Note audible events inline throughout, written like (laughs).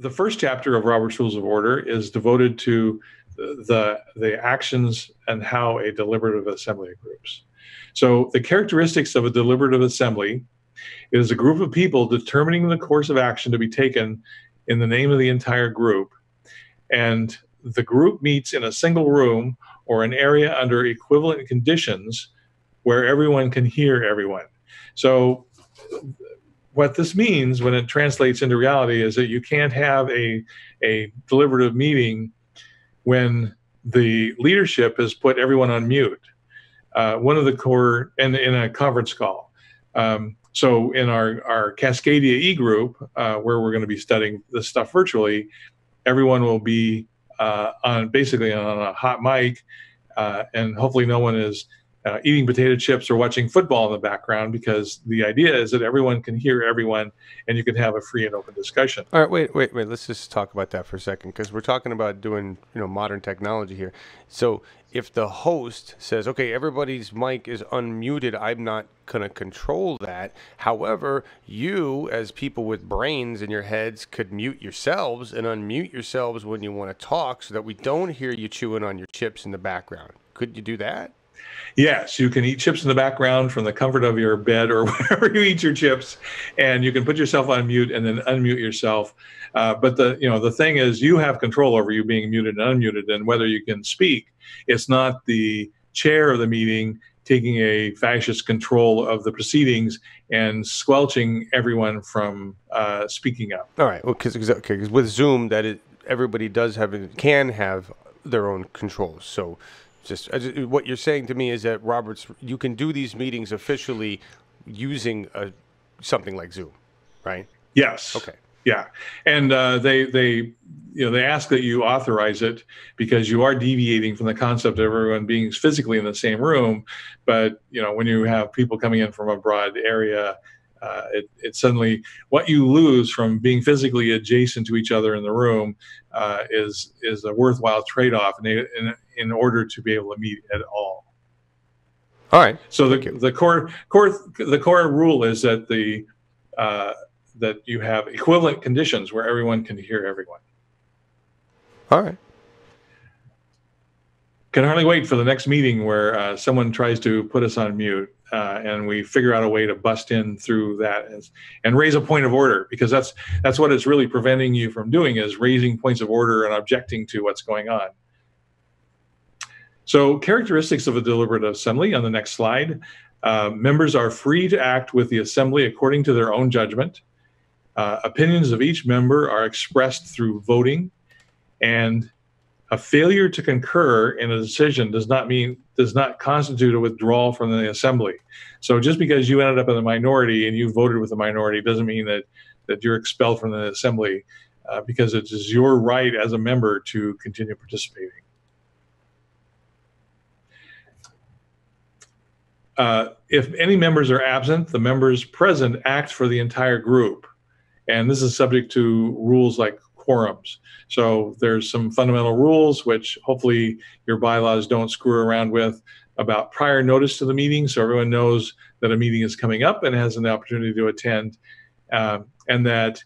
the first chapter of Robert's Rules of Order is devoted to the the actions and how a deliberative assembly groups. So the characteristics of a deliberative assembly is a group of people determining the course of action to be taken in the name of the entire group. And the group meets in a single room or an area under equivalent conditions where everyone can hear everyone. So what this means when it translates into reality is that you can't have a, a deliberative meeting when the leadership has put everyone on mute. Uh, one of the core, and in a conference call. Um, so in our, our Cascadia e group, uh, where we're going to be studying this stuff virtually, everyone will be uh, on basically on a hot mic, uh, and hopefully no one is uh, eating potato chips or watching football in the background because the idea is that everyone can hear everyone and you can have a free and open discussion. All right, wait, wait, wait. Let's just talk about that for a second because we're talking about doing you know modern technology here. So if the host says, "Okay, everybody's mic is unmuted," I'm not going to control that. However, you as people with brains in your heads could mute yourselves and unmute yourselves when you want to talk so that we don't hear you chewing on your chips in the background. Could you do that? Yes, you can eat chips in the background from the comfort of your bed or (laughs) wherever you eat your chips, and you can put yourself on mute and then unmute yourself. Uh, but the you know the thing is, you have control over you being muted and unmuted, and whether you can speak. It's not the chair of the meeting taking a fascist control of the proceedings and squelching everyone from uh, speaking up. All right, well, because okay, with Zoom, that it, everybody does have can have their own controls. So just, just, what you're saying to me is that Roberts, you can do these meetings officially using a, something like Zoom, right? Yes. Okay. Yeah, and uh, they they you know they ask that you authorize it because you are deviating from the concept of everyone being physically in the same room. But you know when you have people coming in from a broad area, uh, it, it suddenly what you lose from being physically adjacent to each other in the room uh, is is a worthwhile trade-off in, in, in order to be able to meet at all. All right. So the, the core core the core rule is that the uh, that you have equivalent conditions where everyone can hear everyone. All right can hardly wait for the next meeting where uh, someone tries to put us on mute uh, and we figure out a way to bust in through that as, and raise a point of order because that's that's what it's really preventing you from doing is raising points of order and objecting to what's going on. So characteristics of a deliberative assembly on the next slide. Uh, members are free to act with the assembly according to their own judgment. Uh, opinions of each member are expressed through voting and a failure to concur in a decision does not mean does not constitute a withdrawal from the assembly. So just because you ended up in the minority and you voted with the minority doesn't mean that that you're expelled from the assembly uh, because it is your right as a member to continue participating. Uh, if any members are absent, the members present act for the entire group. And this is subject to rules like quorums. So there's some fundamental rules which hopefully your bylaws don't screw around with about prior notice to the meeting so everyone knows that a meeting is coming up and has an opportunity to attend uh, and that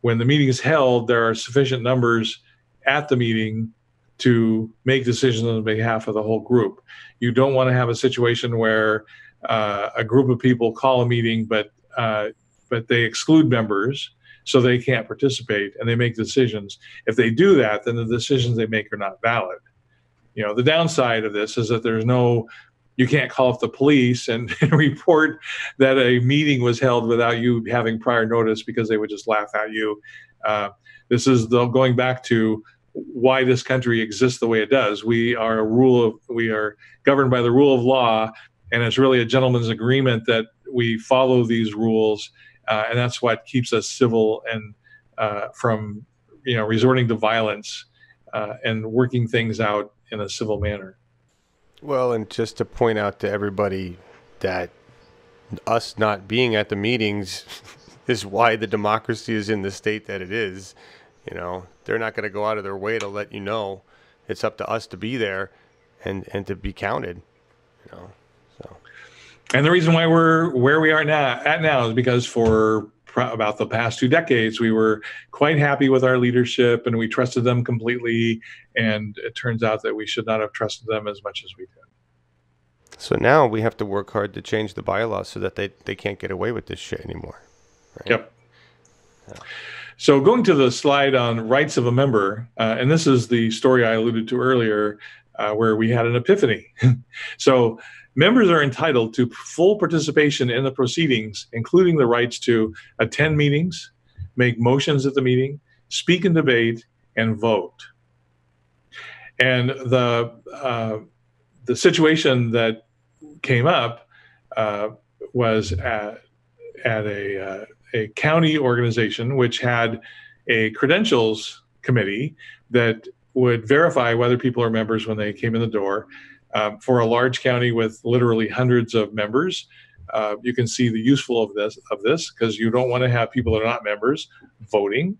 when the meeting is held there are sufficient numbers at the meeting to make decisions on behalf of the whole group you don't want to have a situation where uh, a group of people call a meeting but uh, but they exclude members so they can't participate and they make decisions. If they do that, then the decisions they make are not valid. You know, the downside of this is that there's no you can't call up the police and, (laughs) report that a meeting was held without you having prior notice because they would just laugh at you. Uh, this is the, going back to why this country exists the way it does. We are a rule of we are governed by the rule of law, and it's really a gentleman's agreement that we follow these rules and that's what keeps us civil and uh, from you know resorting to violence uh, and working things out in a civil manner. Well, and just to point out to everybody that us not being at the meetings (laughs) is why the democracy is in the state that it is. You know, they're not going to go out of their way to let you know. It's up to us to be there and and to be counted. You know. And the reason why we're where we are now at now is because for about the past two decades, we were quite happy with our leadership and we trusted them completely. And it turns out that we should not have trusted them as much as we did. So now we have to work hard to change the bylaws so that they, they can't get away with this shit anymore. Right? Yep. Yeah. So going to the slide on rights of a member, uh, and this is the story I alluded to earlier, uh, where we had an epiphany. (laughs) so members are entitled to full participation in the proceedings, including the rights to attend meetings, make motions at the meeting, speak and debate, and vote. And the uh, the situation that came up uh, was at, at a uh, a county organization which had a credentials committee that would verify whether people are members when they came in the door. Um, for a large county with literally hundreds of members, uh, you can see the useful of this of this because you don't want to have people that are not members voting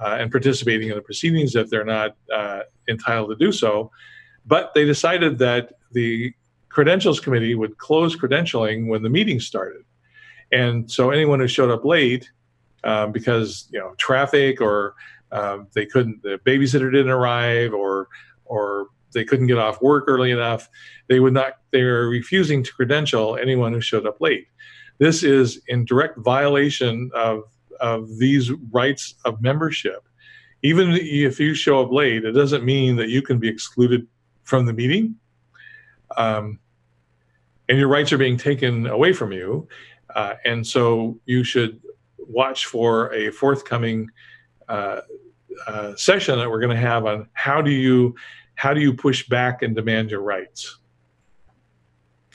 uh, and participating in the proceedings if they're not uh, entitled to do so. But they decided that the credentials committee would close credentialing when the meeting started, and so anyone who showed up late um, because you know traffic or um, they couldn't the babysitter didn't arrive or or they couldn't get off work early enough. They would not they were refusing to credential anyone who showed up late. This is in direct violation of of these rights of membership. Even if you show up late it doesn't mean that you can be excluded from the meeting. Um, and your rights are being taken away from you. Uh, and so you should watch for a forthcoming uh, uh, session that we're going to have on how do you how do you push back and demand your rights.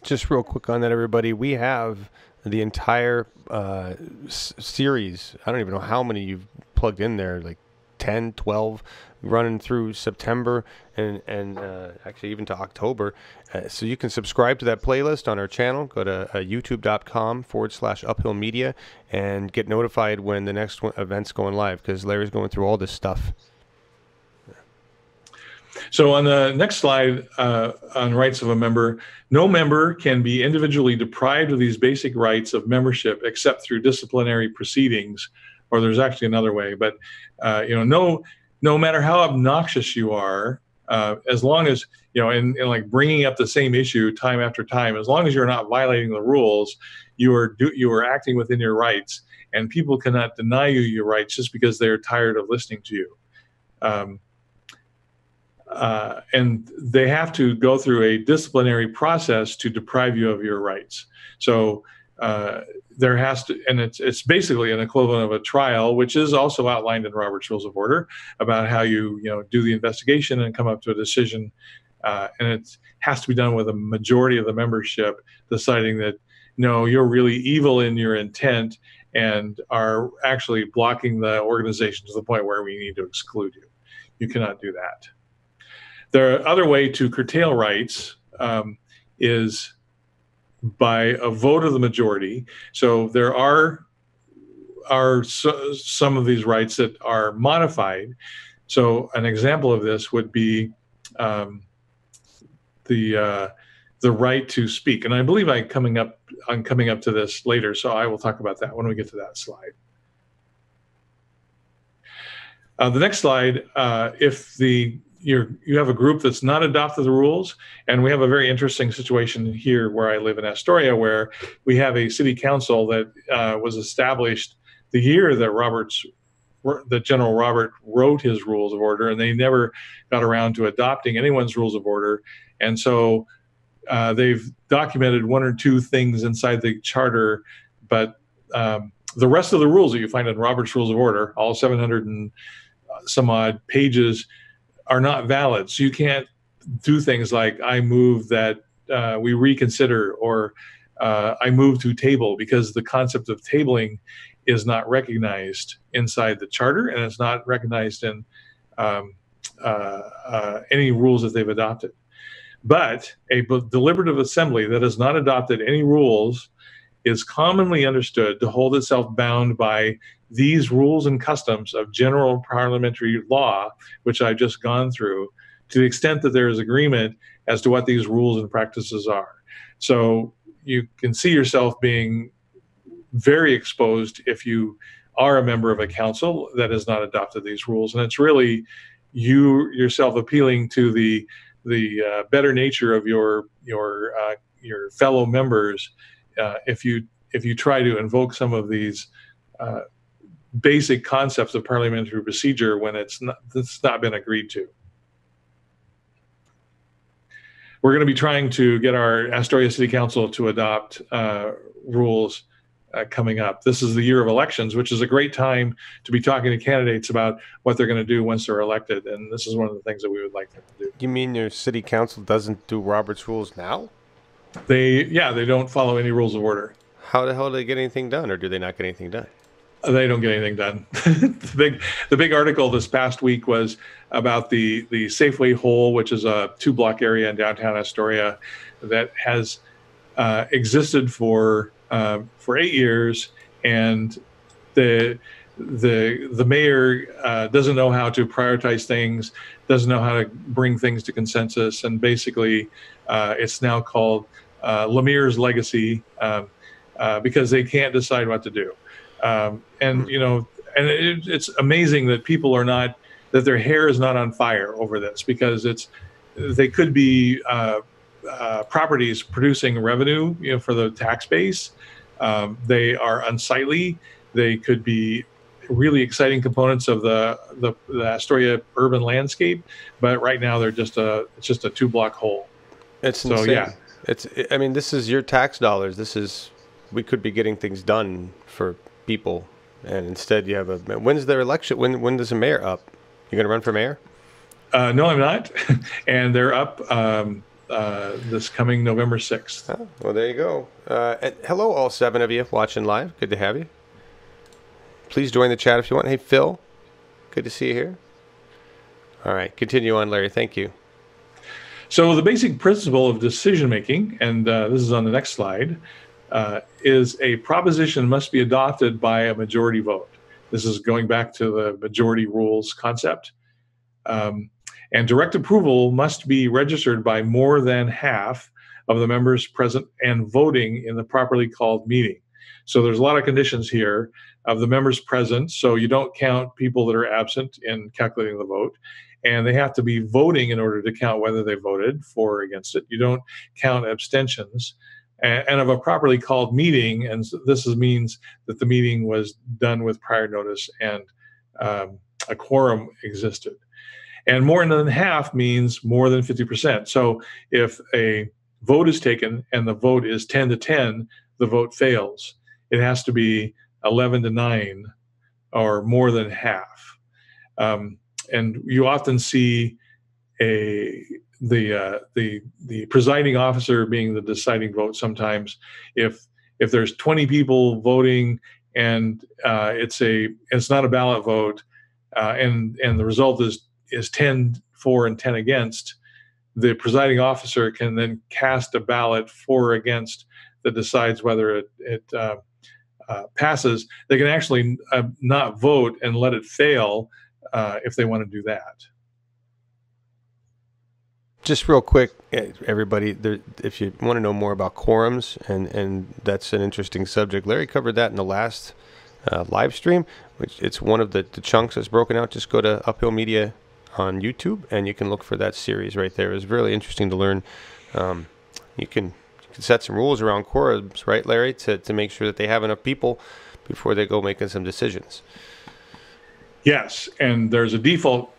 Just real quick on that, everybody. We have the entire uh, s- series. I don't even know how many you've plugged in there, like 10, 12, running through September and and uh, actually even to October. Uh, so you can subscribe to that playlist on our channel. Go to uh, youtube.com forward slash uphill media and get notified when the next one, event's going live because Larry's going through all this stuff. So on the next slide uh, on rights of a member, no member can be individually deprived of these basic rights of membership except through disciplinary proceedings, or there's actually another way. But uh, you know, no no matter how obnoxious you are, uh, as long as you know, and, and, like bringing up the same issue time after time, as long as you're not violating the rules, you are do, you are acting within your rights, and people cannot deny you your rights just because they're tired of listening to you. Um, uh, and they have to go through a disciplinary process to deprive you of your rights. So uh, there has to, and it's it's basically an equivalent of a trial, which is also outlined in Robert's Rules of Order about how you you know do the investigation and come up to a decision, uh, and it has to be done with a majority of the membership deciding that no, you're really evil in your intent and are actually blocking the organization to the point where we need to exclude you. You cannot do that. The other way to curtail rights um, is by a vote of the majority. So there are are so, some of these rights that are modified. So an example of this would be um, the uh, the right to speak, and I believe I coming up I'm coming up to this later, so I will talk about that when we get to that slide. Uh, the next slide, uh, if the you're you have a group that's not adopted the rules and we have a very interesting situation here where i live in astoria where we have a city council that uh, was established the year that roberts that general robert wrote his rules of order and they never got around to adopting anyone's rules of order. And so uh, they've documented one or two things inside the charter but um, the rest of the rules that you find in robert's rules of order all 700 and some odd pages are not valid. So you can't do things like I move that uh, we reconsider or uh, I move to table because the concept of tabling is not recognized inside the charter and it's not recognized in um, uh, uh any rules that they've adopted. But a deliberative assembly that has not adopted any rules is commonly understood to hold itself bound by these rules and customs of general parliamentary law, which I've just gone through, to the extent that there is agreement as to what these rules and practices are. So you can see yourself being very exposed if you are a member of a council that has not adopted these rules. And it's really you yourself appealing to the the uh, better nature of your your uh, your fellow members uh, if you if you try to invoke some of these uh, basic concepts of parliamentary procedure when it's not it's not been agreed to. We're going to be trying to get our Astoria City Council to adopt uh, rules uh, coming up. This is the year of elections, which is a great time to be talking to candidates about what they're going to do once they're elected. And this is one of the things that we would like them to do. You mean your city council doesn't do Robert's rules now? They, yeah, they don't follow any rules of order. How the hell do they get anything done, or do they not get anything done? They don't get anything done. (laughs) the big, the big article this past week was about the the Safeway hole, which is a two block area in downtown Astoria that has uh, existed for uh, for eight years, and the the the mayor uh, doesn't know how to prioritize things, doesn't know how to bring things to consensus, and basically, uh, it's now called uh, LaMear's legacy um, uh, because they can't decide what to do. Um, and you know, and it, it's amazing that people are not that their hair is not on fire over this because it's they could be uh, uh, properties producing revenue, you know, for the tax base. Um, they are unsightly. They could be really exciting components of the, the, the Astoria urban landscape, but right now they're just a it's just a two block hole. It's so insane. yeah. It's I mean this is your tax dollars. This is we could be getting things done for people, and instead you have a when's their election? When when does the mayor up? You going to run for mayor? Uh, no, I'm not, (laughs) and they're up. Um, uh, this coming November 6th. Oh, well, there you go. Uh, and hello, all seven of you watching live. Good to have you. Please join the chat if you want. Hey, Phil, good to see you here. All right, continue on, Larry. Thank you. So, the basic principle of decision making, and uh, this is on the next slide, uh, is a proposition must be adopted by a majority vote. This is going back to the majority rules concept. Um, and direct approval must be registered by more than half of the members present and voting in the properly called meeting. So there's a lot of conditions here of the members present. So you don't count people that are absent in calculating the vote. And they have to be voting in order to count whether they voted for or against it. You don't count abstentions. And, of a properly called meeting, and this means that the meeting was done with prior notice and um, a quorum existed. And more than half means more than 50%. So if a vote is taken and the vote is 10 to 10, the vote fails. It has to be 11 to 9 or more than half. Um, and you often see a the uh, the the presiding officer being the deciding vote sometimes if if there's 20 people voting and uh, it's a it's not a ballot vote uh, and and the result is is 10 for and 10 against, the presiding officer can then cast a ballot for or against that decides whether it, it uh, uh, passes. They can actually uh, not vote and let it fail uh, if they want to do that. Just real quick, eh, everybody, there, if you want to know more about quorums, and, and that's an interesting subject, Larry covered that in the last uh, live stream, which it's one of the, the chunks that's broken out. Just go to Uphill Media on YouTube, and you can look for that series right there. It's really interesting to learn. Um, you can set some rules around quorums, right, Larry, to, to make sure that they have enough people before they go making some decisions. Yes, and there's a default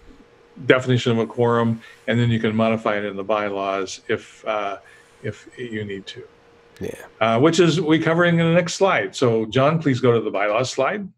definition of a quorum, and then you can modify it in the bylaws if uh, if you need to. Yeah. Uh, which is we covering in the next slide. So, John, please go to the bylaws slide.